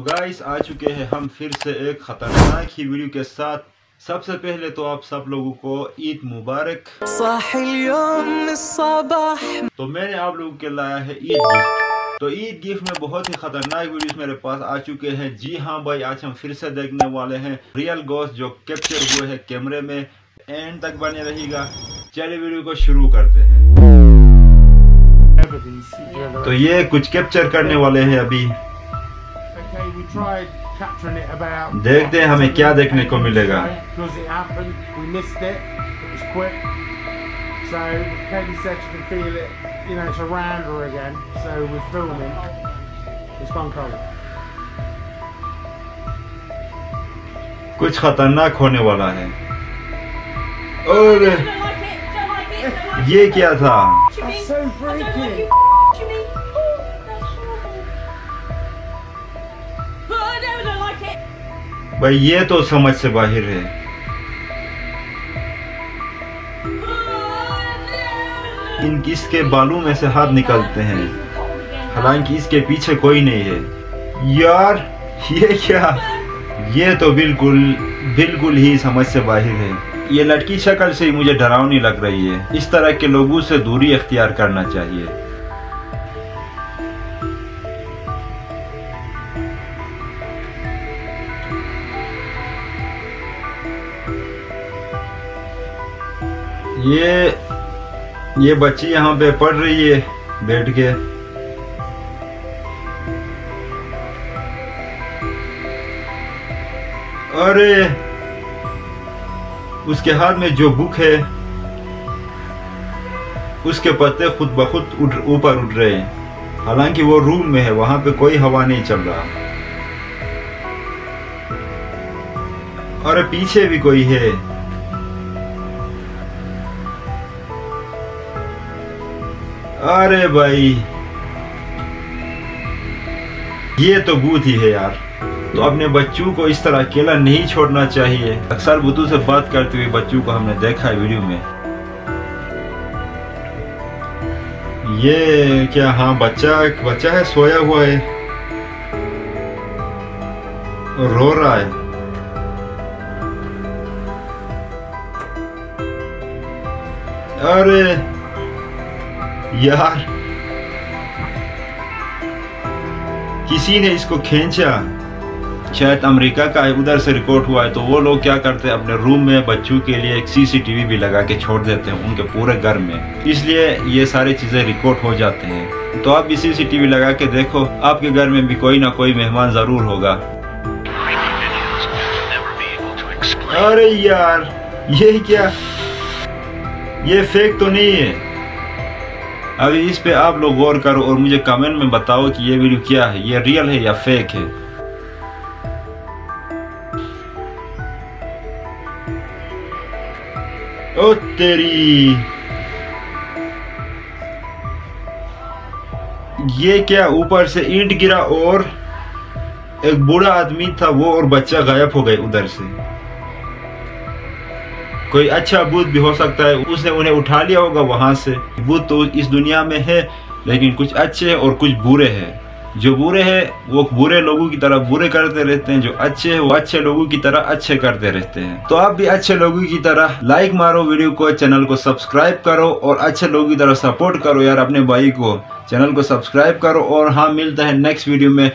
Guys आ चुके हैं हम फिर से एक ख़तरनाक ही वीडियो के साथ। सबसे पहले तो आप सब लोगों को ईद मुबारक। तो मैंने आप लोगों के लाया है ईद गिफ्ट तो ईद गिफ्ट में बहुत ही खतरनाक वीडियोस मेरे पास आ चुके हैं। जी हाँ भाई आज हम फिर से देखने वाले हैं रियल गोस्ट जो कैप्चर हुए हैं कैमरे में। एंड तक बने रहेगा चलिए वीडियो को शुरू करते हैं। तो ये कुछ कैप्चर करने वाले हैं अभी। देखते हैं हमें क्या देखने को मिलेगा। कुछ खतरनाक होने वाला है। और ये क्या था? भाई, ये तो समझ से बाहर है। इन इसके बालों में से हाथ निकलते हैं? हालाँकि इसके पीछे कोई नहीं है। यार, ये क्या? ये तो बिल्कुल बिल्कुल ही समझ से बाहर है। ये लड़की शक्ल से ही मुझे डरावनी लग रही है। इस तरह के लोगों से दूरी अख्तियार करना चाहिए। ये ये बच्ची यहाँ पे पढ़ रही है, बैठ के। अरे, उसके हाथ में जो बुक है, उसके पत्ते खुद ब खुद ऊपर उठ रहे हैं। हालाँकि वो रूम में है, वहाँ पे कोई हवा नहीं चल रहा। और पीछे भी कोई है। अरे भाई। ये तो भूत ही है यार। तो अपने बच्चों को इस तरह अकेला नहीं छोड़ना चाहिए। अक्सर बुद्धू से बात करते हुए बच्चों को हमने देखा है वीडियो में। ये क्या हाँ बच्चा बच्चा है, सोया हुआ है। रो रहा है। अरे। यार। किसी ने इसको खींचा? शायद अमेरिका का उधर से रिकॉर्ड हुआ है तो वो लोग क्या करते हैं? अपने रूम में बच्चों के लिए एक सीसीटीवी भी लगा के छोड़ देते हैं उनके पूरे घर में। इसलिए ये सारी चीज़ें रिकॉर्ड हो जाते हैं। तो आप भी सीसीटीवी लगा के देखो, आपके घर में भी कोई ना कोई मेहमान ज़रूर होगा। अरे यार, ये क्या? ये फेक तो नहीं है। अभी इस पे आप लोग गौर करो और मुझे कमेंट में बताओ कि ये वीडियो क्या है? ये रियल है या फेक है? ओ तेरी। ये क्या ऊपर से ईंट गिरा और एक बूढ़ा आदमी था वो और बच्चा गायब हो गए उधर से। कोई अच्छा भूत भी हो सकता है, उसने उन्हें उठा लिया होगा वहाँ से। भूत तो इस दुनिया में है, लेकिन कुछ अच्छे और कुछ बुरे हैं। जो बुरे हैं, वो बुरे लोगों की तरह बुरे करते रहते हैं, जो अच्छे हैं, वो अच्छे लोगों की तरह अच्छे करते रहते हैं। तो आप भी अच्छे लोगों की तरह लाइक मारो वीडियो को चैनल को सब्सक्राइब करो और अच्छे लोगों की तरह सपोर्ट करो यार अपने भाई को। चैनल को सब्सक्राइब करो और हाँ मिलता है नेक्स्ट वीडियो में।